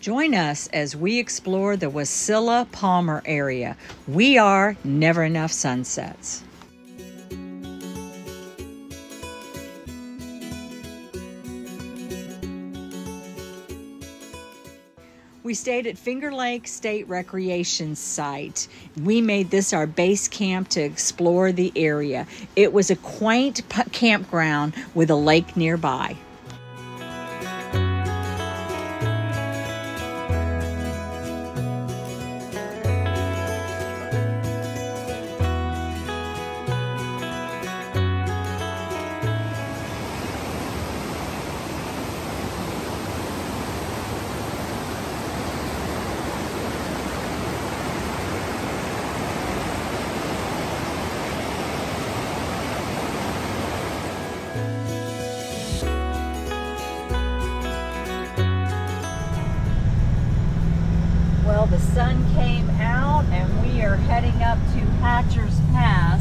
Join us as we explore the Wasilla Palmer area. We are Never Enough Sunsets. We stayed at Finger Lake State Recreation Site. We made this our base camp to explore the area. It was a quaint campground with a lake nearby. The sun came out and we are heading up to Hatcher's Pass.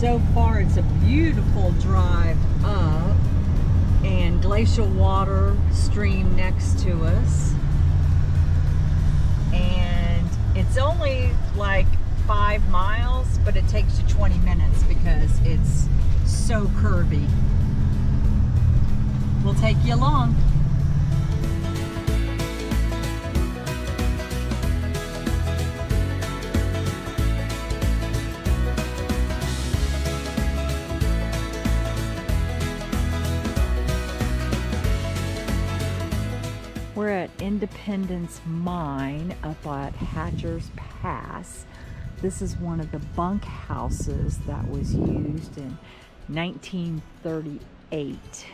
So far, it's a beautiful drive up and glacial water stream next to us. And it's only like five miles, but it takes you 20 minutes because it's so curvy. We'll take you along. Independence Mine up at Hatcher's Pass. This is one of the bunk houses that was used in 1938.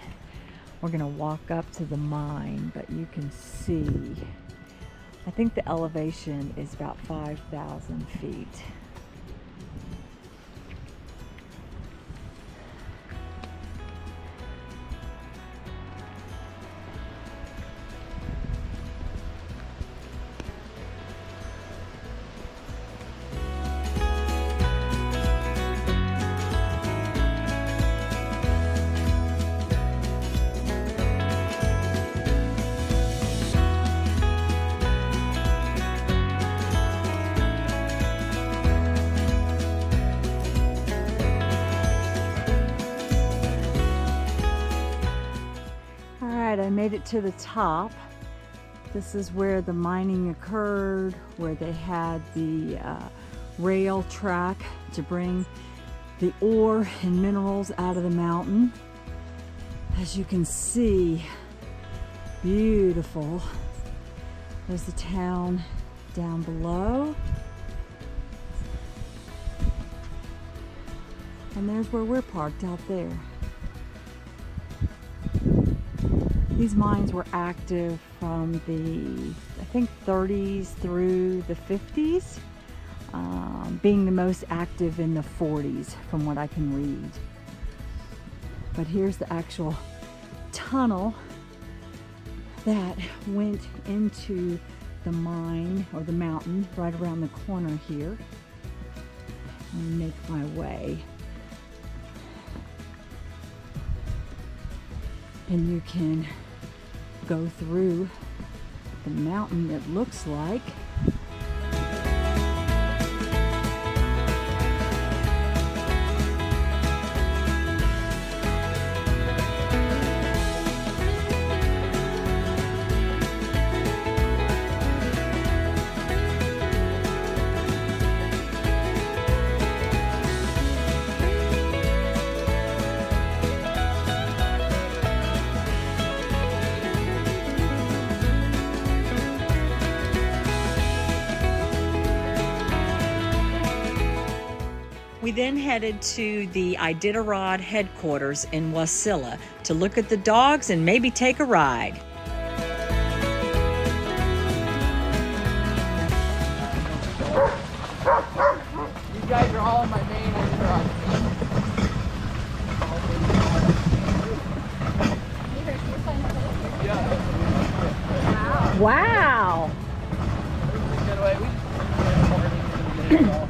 We're gonna walk up to the mine, but you can see, I think the elevation is about 5,000 feet. Made it to the top. This is where the mining occurred, where they had the uh, rail track to bring the ore and minerals out of the mountain. As you can see, beautiful. There's the town down below. And there's where we're parked out there. These mines were active from the, I think, 30s through the 50s, um, being the most active in the 40s, from what I can read. But here's the actual tunnel that went into the mine or the mountain right around the corner here. Me make my way. And you can go through the mountain it looks like We then headed to the Iditarod headquarters in Wasilla to look at the dogs and maybe take a ride. You guys are all in my main truck. Wow! Get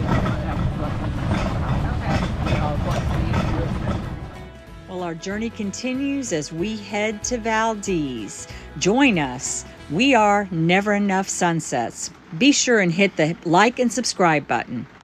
Well, our journey continues as we head to Valdez. Join us. We are Never Enough Sunsets. Be sure and hit the like and subscribe button.